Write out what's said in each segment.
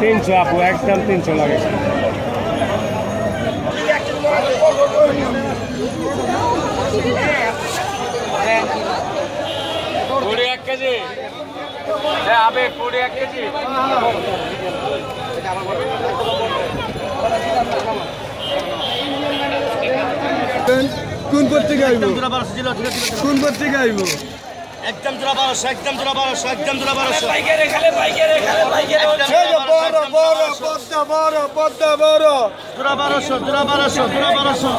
তিনশো আপু একদম তিনশো লাগে। কুড়ি এক কেজি? হ্যাঁ কুড়ি এক কেজি? কোন পত্রিকা আইব? কোন পত্রিকা আইব? একদম জোড়া বারোশো একদম জোড়া বারোশো একদম জোড়া বারোশো। জোড়া বারোশো জোড়া বারোশো। জোড়া বারোশো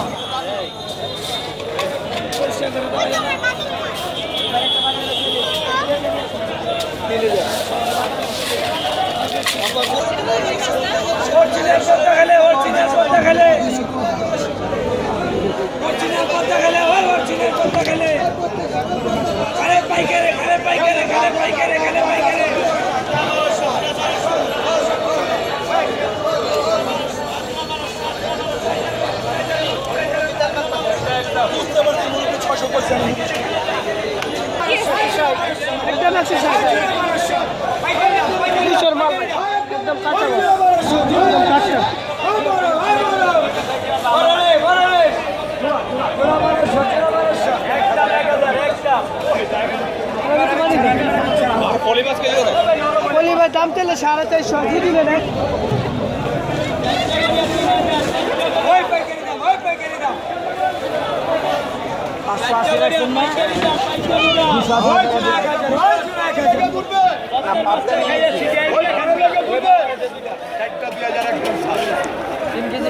অরিজিনাল পদ্মা খেলে অরিজিনাল পদ্মা খেলে অরিজিনাল পদ্মা খেলে অরিজিনাল পদ্মা খেলে খালে পাইকারে খালে পাইকারে খালে পাইকারে খালে পাইকারে একদম একশো ষাট দুশোর মাল একদম কাঁচা একদম কাঁচা এক হাজার ওই চুনা এক হাজার তিন কেজি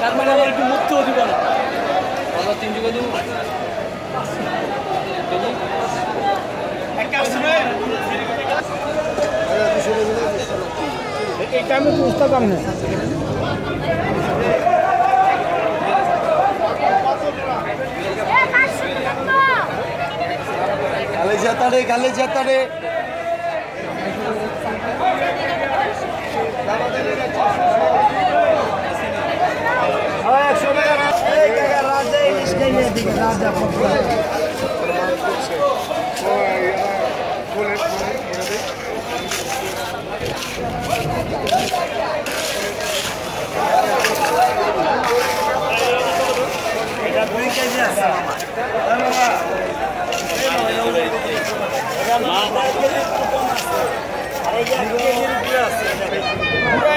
তার মানে আমার একটু মুক্ত হতে পারে আমরা তিন যুগে দেবো। এইটা আমি বুঝতে পারি না কালে জেতারে কালে জেতারে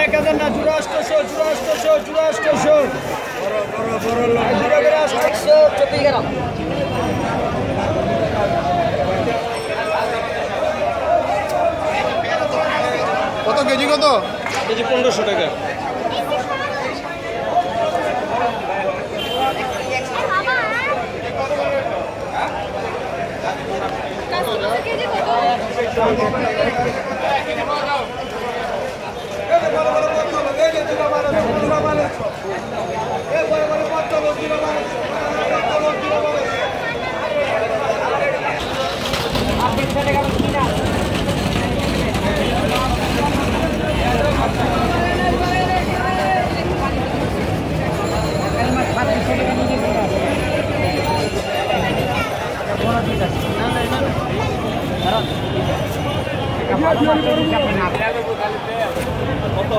এক হাজার না জুড়া আষ্টশো জুড়া আষ্টশো জুড়া আষ্টশো চব্বিশ গ্রাম কত কেজি কত? কেজি পনেরোশো টাকা। কত